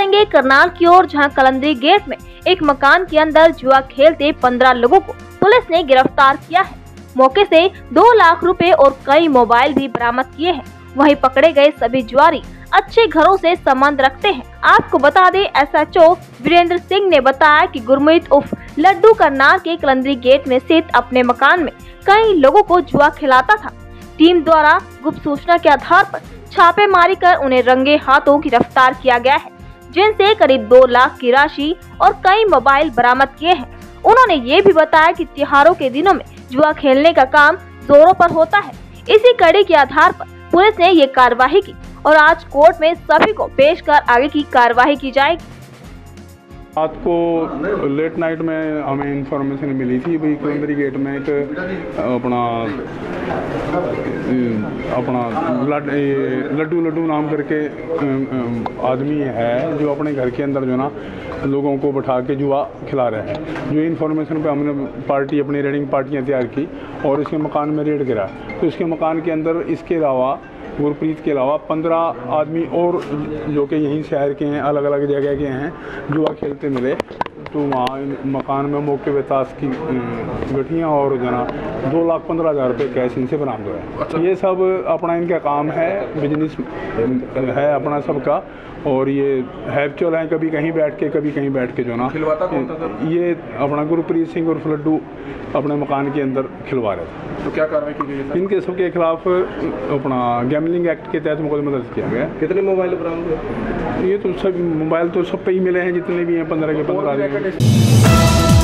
करेंगे करनाल की ओर, जहाँ कलंदरी गेट में एक मकान के अंदर जुआ खेलते पंद्रह लोगों को पुलिस ने गिरफ़्तार किया है। मौके से दो लाख रुपए और कई मोबाइल भी बरामद किए हैं। वहीं पकड़े गए सभी जुआरी अच्छे घरों से संबंध रखते हैं। आपको बता दें, एसएचओ वीरेंद्र सिंह ने बताया कि गुरमीत उफ लड्डू करनाल के कलंदरी गेट में स्थित अपने मकान में कई लोगों को जुआ खिलाता था। टीम द्वारा गुप्त सूचना के आधार पर छापेमारी कर उन्हें रंगे हाथों गिरफ़्तार किया गया है। जिनसे करीब दो लाख की राशि और कई मोबाइल बरामद किए हैं। उन्होंने ये भी बताया कि त्योहारों के दिनों में जुआ खेलने का काम जोरों पर होता है। इसी कड़ी के आधार पर पुलिस ने ये कार्यवाही की और आज कोर्ट में सभी को पेश कर आगे की कार्यवाही की जाएगी। रात को लेट नाइट में हमें इंफॉर्मेशन मिली थी भाई कुलंदरी गेट में एक अपना अपना लड्डू लड्डू नाम करके आदमी है जो अपने घर के अंदर जो ना लोगों को बैठा के जुआ खिला रहे हैं। जो इन्फॉर्मेशन पे हमने पार्टी अपनी रेडिंग पार्टियाँ तैयार की और इसके मकान में रेड गिरा। तो इसके मकान के अंदर इसके अलावा गुरप्रीत के अलावा पंद्रह आदमी और जो कि यहीं शहर के हैं अलग अलग जगह के हैं जुआ खेलते मिले। तो वहाँ इन मकान में मौके पे ताश की गठियाँ और जना दो लाख पंद्रह हज़ार रुपये कैश इनसे बरामद हुआ है। ये सब अपना इनका काम है बिज़नेस है अपना सबका और ये हैप्चुअल हैं कभी कहीं बैठ के कभी कहीं बैठ के जो ना? ये अपना गुरप्रीत सिंह और लड्डू अपने मकान के अंदर खिलवा रहे थे। तो क्या कार्रवाई की गई इनके सबके खिलाफ अपना गैमलिंग एक्ट के तहत मुकदमा दर्ज किया गया कितने मोबाइल बरामद हुए? ये तो सब मोबाइल तो सब पे ही मिले हैं जितने भी हैं पंद्रह के पंद्रह it is.